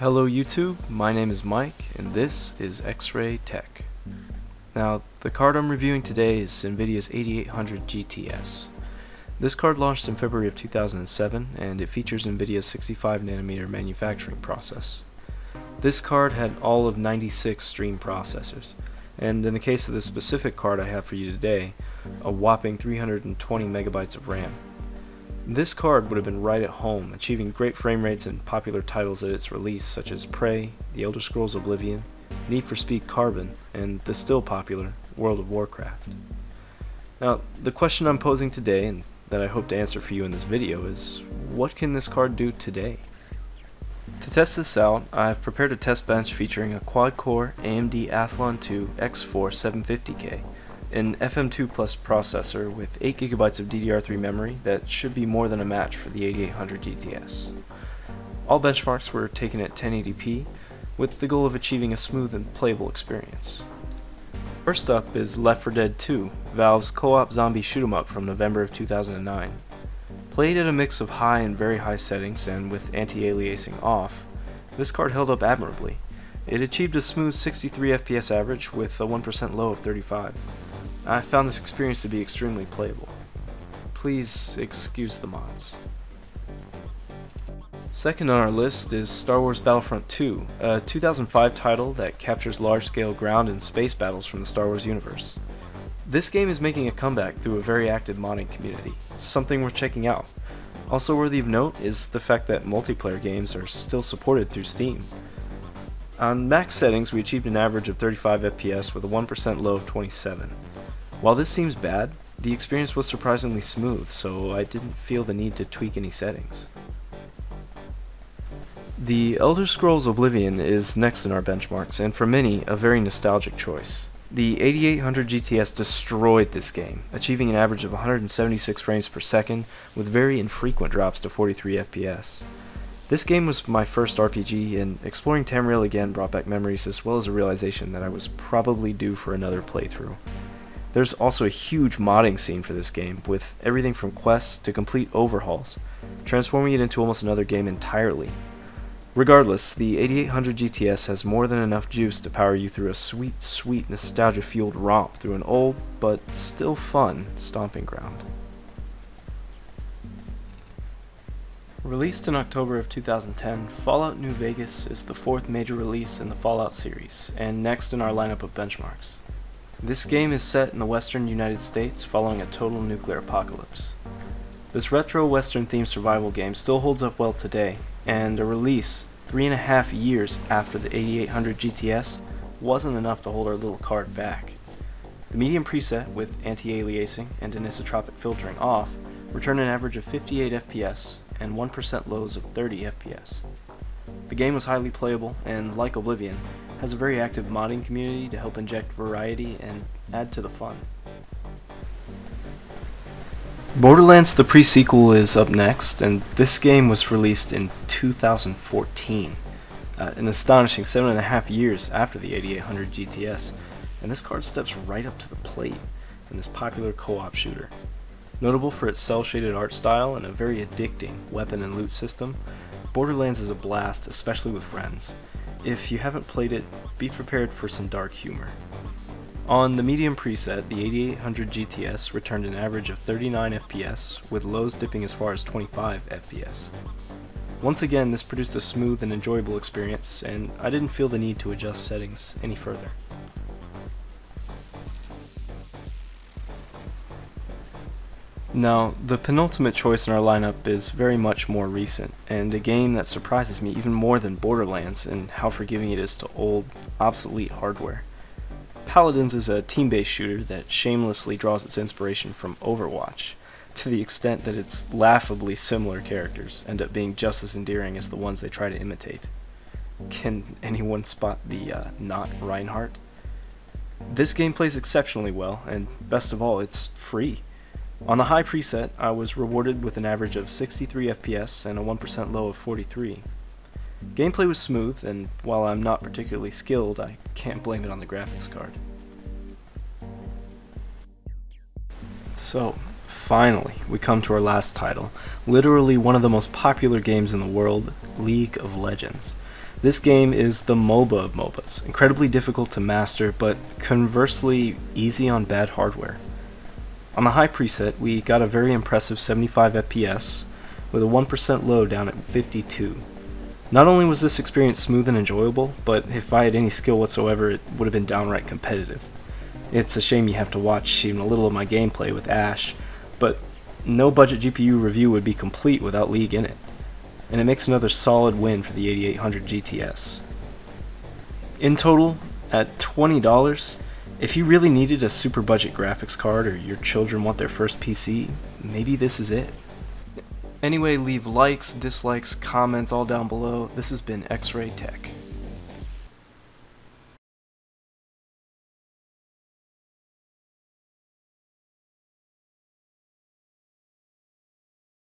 Hello YouTube, my name is Mike and this is X-Ray Tech. Now, the card I'm reviewing today is NVIDIA's 8800 GTS. This card launched in February of 2007 and it features NVIDIA's 65nm manufacturing process. This card had all of 96 stream processors, and in the case of the specific card I have for you today, a whopping 320 megabytes of RAM. This card would have been right at home, achieving great frame rates in popular titles at its release such as Prey, The Elder Scrolls Oblivion, Need for Speed Carbon, and the still popular World of Warcraft. Now, the question I'm posing today, and that I hope to answer for you in this video, is what can this card do today? To test this out, I've prepared a test bench featuring a quad-core AMD Athlon 2 X4 750K, an FM2 Plus processor with 8GB of DDR3 memory that should be more than a match for the 8800 GTS. All benchmarks were taken at 1080p, with the goal of achieving a smooth and playable experience. First up is Left 4 Dead 2, Valve's co-op zombie shoot 'em up from November of 2009. Played at a mix of high and very high settings and with anti-aliasing off, this card held up admirably. It achieved a smooth 63 FPS average with a 1% low of 35. I found this experience to be extremely playable. Please excuse the mods. Second on our list is Star Wars Battlefront 2, a 2005 title that captures large-scale ground and space battles from the Star Wars universe. This game is making a comeback through a very active modding community, something worth checking out. Also worthy of note is the fact that multiplayer games are still supported through Steam. On max settings we achieved an average of 35 FPS with a 1% low of 27. While this seems bad, the experience was surprisingly smooth, so I didn't feel the need to tweak any settings. The Elder Scrolls Oblivion is next in our benchmarks, and for many, a very nostalgic choice. The 8800 GTS destroyed this game, achieving an average of 176 frames per second, with very infrequent drops to 43 FPS. This game was my first RPG, and exploring Tamriel again brought back memories as well as a realization that I was probably due for another playthrough. There's also a huge modding scene for this game, with everything from quests to complete overhauls, transforming it into almost another game entirely. Regardless, the 8800 GTS has more than enough juice to power you through a sweet, sweet nostalgia-fueled romp through an old, but still fun, stomping ground. Released in October of 2010, Fallout New Vegas is the fourth major release in the Fallout series, and next in our lineup of benchmarks. This game is set in the western United States following a total nuclear apocalypse. This retro western themed survival game still holds up well today, and a release three and a half years after the 8800 GTS wasn't enough to hold our little card back. The medium preset with anti-aliasing and anisotropic filtering off returned an average of 58 FPS and 1% lows of 30 FPS. The game was highly playable and, like Oblivion, has a very active modding community to help inject variety and add to the fun. Borderlands the pre-sequel is up next, and this game was released in 2014, uh, an astonishing seven and a half years after the 8800 GTS, and this card steps right up to the plate in this popular co-op shooter. Notable for its cel-shaded art style and a very addicting weapon and loot system, Borderlands is a blast, especially with friends. If you haven't played it, be prepared for some dark humor. On the medium preset, the 8800 GTS returned an average of 39 FPS, with lows dipping as far as 25 FPS. Once again, this produced a smooth and enjoyable experience, and I didn't feel the need to adjust settings any further. Now, the penultimate choice in our lineup is very much more recent, and a game that surprises me even more than Borderlands in how forgiving it is to old, obsolete hardware. Paladins is a team-based shooter that shamelessly draws its inspiration from Overwatch, to the extent that its laughably similar characters end up being just as endearing as the ones they try to imitate. Can anyone spot the uh, not Reinhardt? This game plays exceptionally well, and best of all, it's free. On the high preset, I was rewarded with an average of 63 FPS and a 1% low of 43. Gameplay was smooth, and while I'm not particularly skilled, I can't blame it on the graphics card. So, finally, we come to our last title, literally one of the most popular games in the world, League of Legends. This game is the MOBA of MOBAs, incredibly difficult to master, but conversely easy on bad hardware. On the high preset, we got a very impressive 75 FPS, with a 1% low down at 52. Not only was this experience smooth and enjoyable, but if I had any skill whatsoever, it would have been downright competitive. It's a shame you have to watch even a little of my gameplay with Ashe, but no budget GPU review would be complete without League in it. And it makes another solid win for the 8800 GTS. In total, at $20, if you really needed a super budget graphics card or your children want their first PC, maybe this is it. Anyway, leave likes, dislikes, comments all down below. This has been X-Ray Tech.